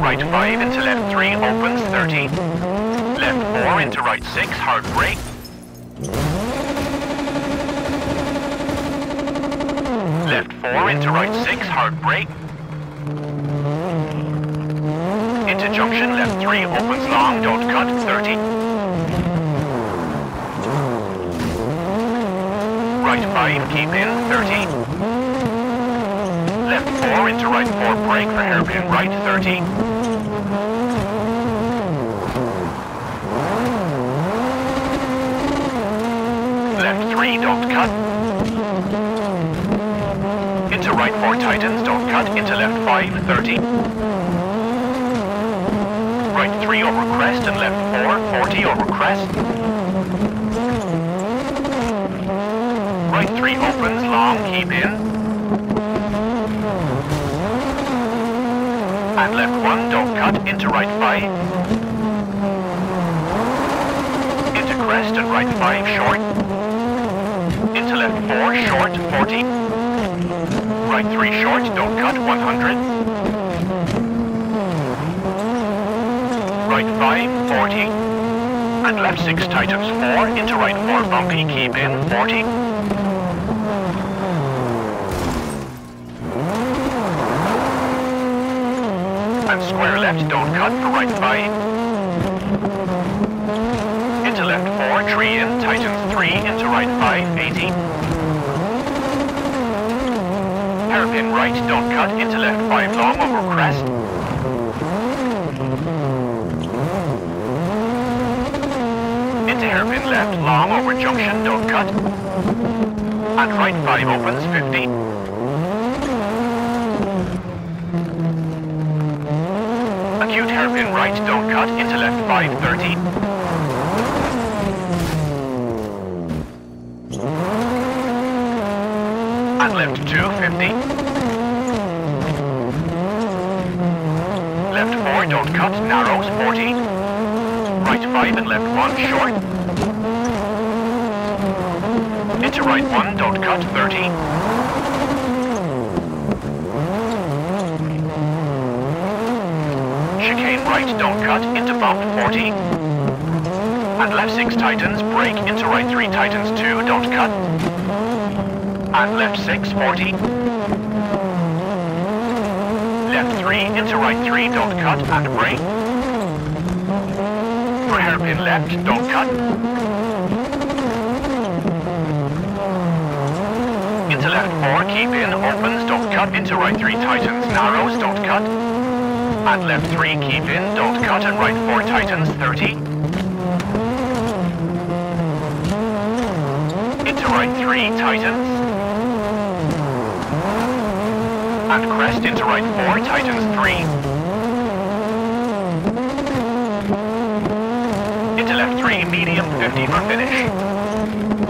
Right 5 into left 3, opens 30. Left 4 into right 6, hard brake. Left 4 into right 6, hard brake. Into junction, left 3, opens long, don't cut, 30. Right 5, keep in, 30. Left 4 into right 4, brake for hairpin right, 30. Left 3, don't cut. Right 4 tightens, don't cut. Into left 5, 30. Right 3 over crest and left 4, 40 over crest. Right 3 opens, long, keep in. And left 1, don't cut. Into right 5. Into crest and right 5, short. Into left 4, short, 40. Right 3 short, don't cut, 100. Right 5, 40. And left 6 tightens 4, into right 4 bumpy, keep in, 40. And square left, don't cut, for right 5. Into left 4, tree in, tightens 3, into right 5, 80. Hairpin right, don't cut, into left 5, long over crest. Into hairpin left, long over junction, don't cut. And right 5 opens, 50. Acute hairpin right, don't cut, into left 5, 30. And left 2, 50. Left 4, don't cut, narrows, 40. Right 5 and left 1, short. Into right 1, don't cut, 30. Chicane right, don't cut, into bump, 40. And left 6 tightens, brake, into right 3 tightens 2, don't cut. And left 6, 40. Left 3, into right 3, don't cut, and brake. For hairpin left, don't cut. Into left 4, keep in, opens, don't cut, into right 3 tightens, narrows, don't cut. And left 3, keep in, don't cut, and right 4 tightens, 30. Into right 3, tightens. And crest into right 4, tightens 3. Into left 3, medium 50 for finish.